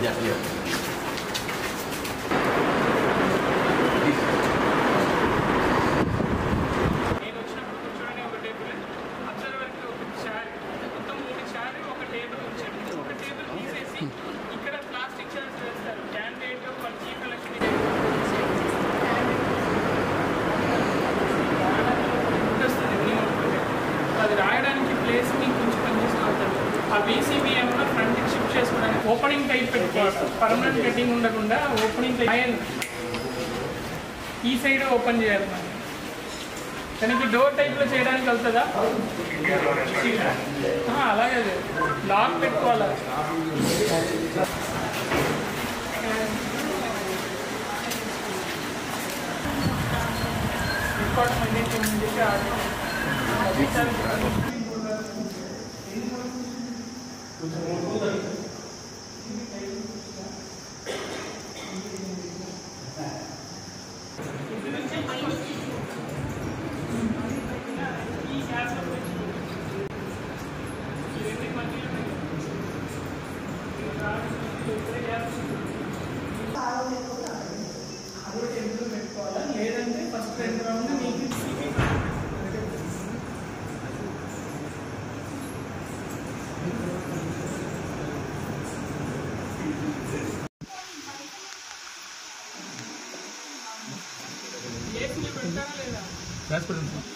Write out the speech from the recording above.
derrière. Opening పెట్టుకోవాలి permanent cutting ఉండకుండా opening type ఈ సైడ్ ఓపెన్ చేయాలి మనం దానికి డోర్ టైప్లో చేయడానికి వెళ్తుందా? అలాగే లేదు. లాక్ పెట్టుకోవాలి? Important Gracias. Vice President. Vice President.